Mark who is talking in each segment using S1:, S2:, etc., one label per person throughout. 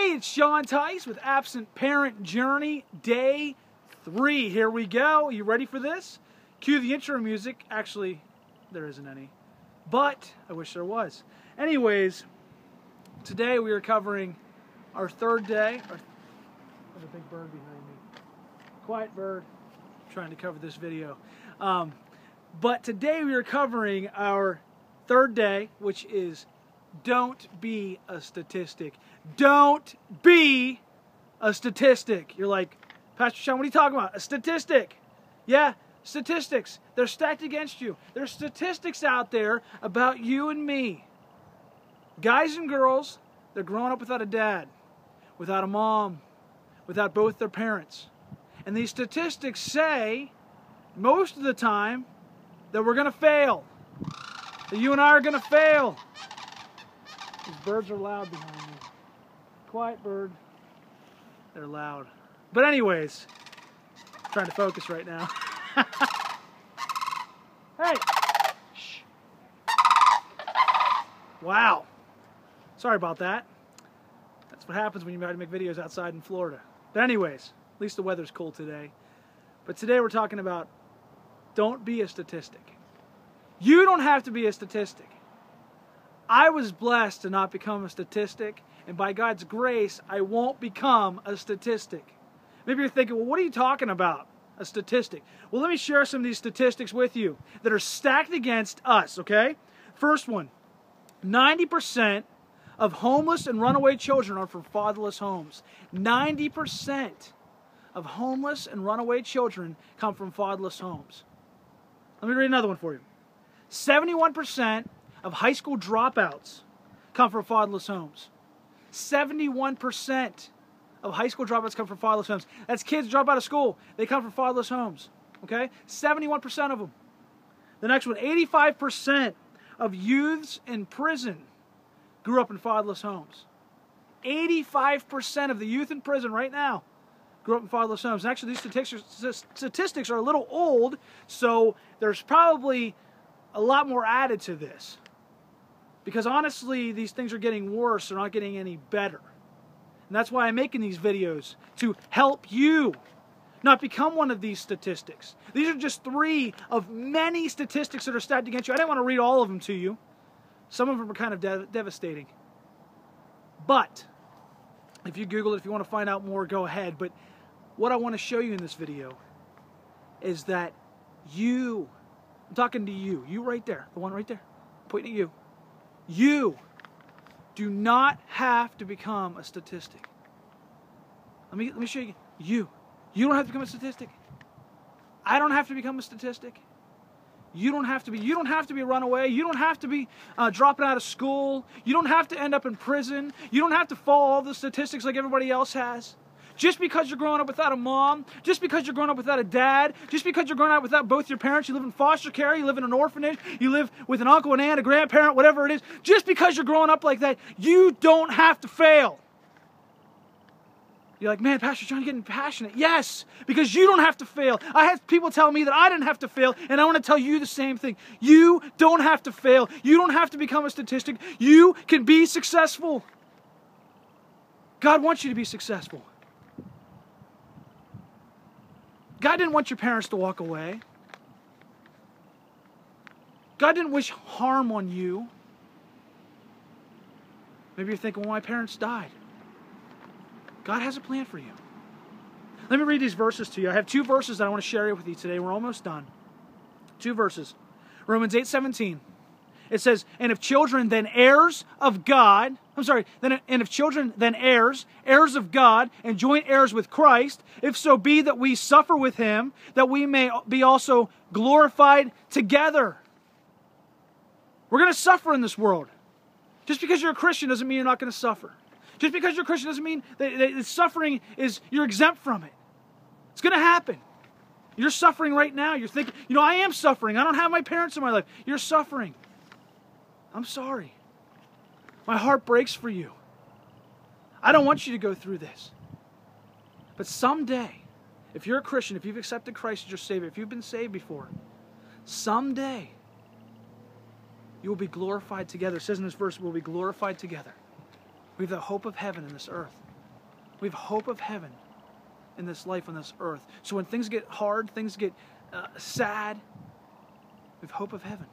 S1: Hey, it's Sean Teis with Absent Parent Journey, day three. Here we go. Are You ready for this? Cue the intro music. Actually, there isn't any, but I wish there was. Anyways, today we are covering our third day. There's a big bird behind me. Quiet bird. trying to cover this video. Um, but today we are covering our third day, which is don't be a statistic. Don't be a statistic. You're like, Pastor Sean, what are you talking about? A statistic. Yeah, statistics. They're stacked against you. There's statistics out there about you and me. Guys and girls, they're growing up without a dad, without a mom, without both their parents. And these statistics say, most of the time, that we're going to fail. That you and I are going to fail. These birds are loud behind me. Quiet bird. They're loud. But anyways, I'm trying to focus right now. hey! Shh. Wow. Sorry about that. That's what happens when you try to make videos outside in Florida. But anyways, at least the weather's cool today. But today we're talking about don't be a statistic. You don't have to be a statistic. I was blessed to not become a statistic, and by God's grace, I won't become a statistic. Maybe you're thinking, well, what are you talking about? A statistic. Well, let me share some of these statistics with you that are stacked against us, okay? First one 90% of homeless and runaway children are from fatherless homes. 90% of homeless and runaway children come from fatherless homes. Let me read another one for you. 71% of high school dropouts come from fatherless homes. 71% of high school dropouts come from fatherless homes. That's kids drop out of school. They come from fatherless homes. Okay? 71% of them. The next one 85% of youths in prison grew up in fatherless homes. 85% of the youth in prison right now grew up in fatherless homes. And actually, these statistics, statistics are a little old, so there's probably a lot more added to this. Because honestly, these things are getting worse, they're not getting any better. And that's why I'm making these videos, to help you not become one of these statistics. These are just three of many statistics that are stacked against you. I didn't want to read all of them to you. Some of them are kind of de devastating. But, if you Google it, if you want to find out more, go ahead. But what I want to show you in this video is that you, I'm talking to you, you right there, the one right there, pointing at you. You do not have to become a statistic. Let me, let me show you. You. You don't have to become a statistic. I don't have to become a statistic. You don't have to be. You don't have to be a runaway. You don't have to be uh, dropping out of school. You don't have to end up in prison. You don't have to follow all the statistics like everybody else has. Just because you're growing up without a mom, just because you're growing up without a dad, just because you're growing up without both your parents, you live in foster care, you live in an orphanage, you live with an uncle and aunt, a grandparent, whatever it is, just because you're growing up like that, you don't have to fail. You're like, man, Pastor John, getting passionate. Yes, because you don't have to fail. I had people tell me that I didn't have to fail, and I want to tell you the same thing. You don't have to fail. You don't have to become a statistic. You can be successful. God wants you to be successful. God didn't want your parents to walk away. God didn't wish harm on you. Maybe you're thinking, well, my parents died. God has a plan for you. Let me read these verses to you. I have two verses that I want to share with you today. We're almost done. Two verses. Romans 8 17. It says, And if children, then heirs of God, I'm sorry, then, and if children, then heirs, heirs of God, and joint heirs with Christ, if so be that we suffer with him, that we may be also glorified together. We're going to suffer in this world. Just because you're a Christian doesn't mean you're not going to suffer. Just because you're a Christian doesn't mean that, that suffering is you're exempt from it. It's going to happen. You're suffering right now. You're thinking, you know, I am suffering. I don't have my parents in my life. You're suffering. I'm sorry. My heart breaks for you. I don't want you to go through this. But someday, if you're a Christian, if you've accepted Christ as your Savior, if you've been saved before, someday you will be glorified together. It says in this verse, we'll be glorified together. We have the hope of heaven in this earth. We have hope of heaven in this life on this earth. So when things get hard, things get uh, sad, we have hope of heaven.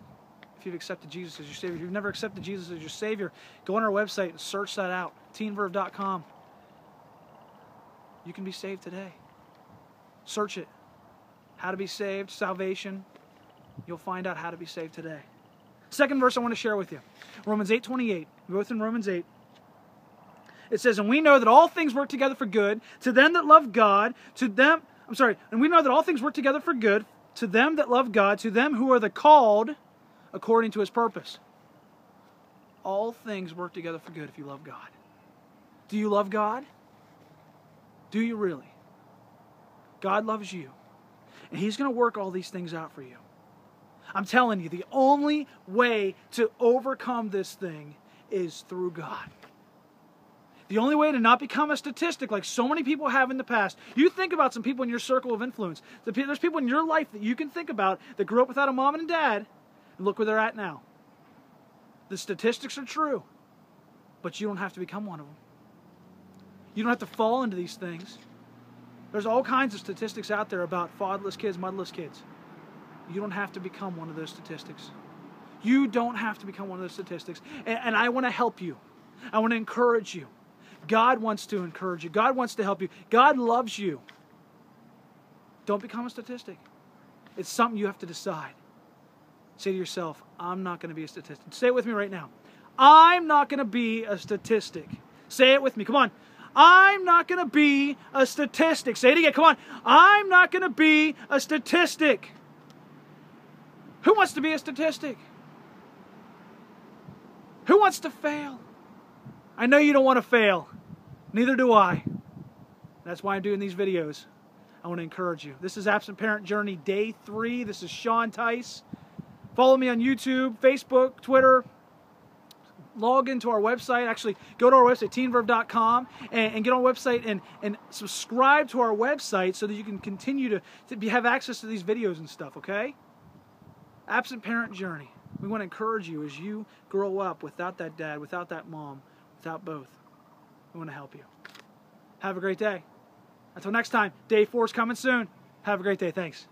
S1: If you've accepted Jesus as your Savior, if you've never accepted Jesus as your Savior, go on our website and search that out, teenverve.com. You can be saved today. Search it. How to be saved, salvation. You'll find out how to be saved today. Second verse I want to share with you. Romans 8:28. Both in Romans 8. It says, "And we know that all things work together for good to them that love God, to them I'm sorry, and we know that all things work together for good to them that love God, to them who are the called according to his purpose." All things work together for good if you love God. Do you love God? Do you really? God loves you. And He's going to work all these things out for you. I'm telling you, the only way to overcome this thing is through God. The only way to not become a statistic like so many people have in the past. You think about some people in your circle of influence. There's people in your life that you can think about that grew up without a mom and a dad, look where they're at now. The statistics are true, but you don't have to become one of them. You don't have to fall into these things. There's all kinds of statistics out there about fatherless kids, motherless kids. You don't have to become one of those statistics. You don't have to become one of those statistics. And, and I want to help you. I want to encourage you. God wants to encourage you. God wants to help you. God loves you. Don't become a statistic. It's something you have to decide. Say to yourself, I'm not going to be a statistic. Say it with me right now. I'm not going to be a statistic. Say it with me. Come on. I'm not going to be a statistic. Say it again. Come on. I'm not going to be a statistic. Who wants to be a statistic? Who wants to fail? I know you don't want to fail. Neither do I. That's why I'm doing these videos. I want to encourage you. This is Absent Parent Journey Day 3. This is Sean Teis. Follow me on YouTube, Facebook, Twitter, log into our website. Actually, go to our website, teenverb.com, and, and get on our website and, and subscribe to our website so that you can continue to, to be, have access to these videos and stuff, okay? Absent Parent Journey. We want to encourage you as you grow up without that dad, without that mom, without both. We want to help you. Have a great day. Until next time, day four is coming soon. Have a great day. Thanks.